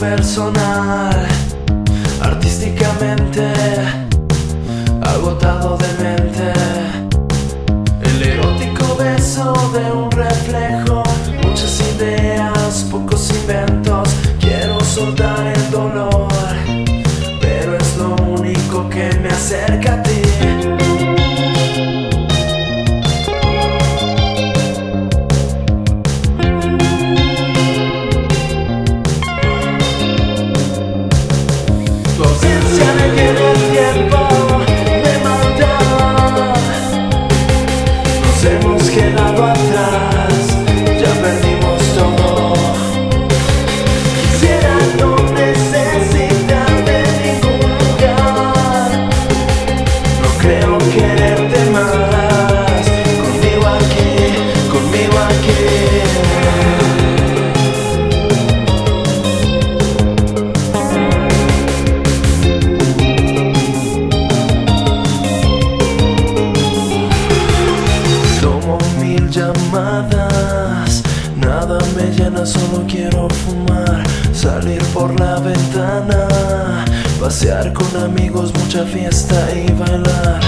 mal artísticamente, agotado de mente. El erótico beso de un reflejo, muchas ideas, pocos inventos. Quiero soltar el dolor, pero es lo único que me acerca a ti. Solo quiero fumar, salir por la ventana, pasear con amigos, mucha fiesta y bailar.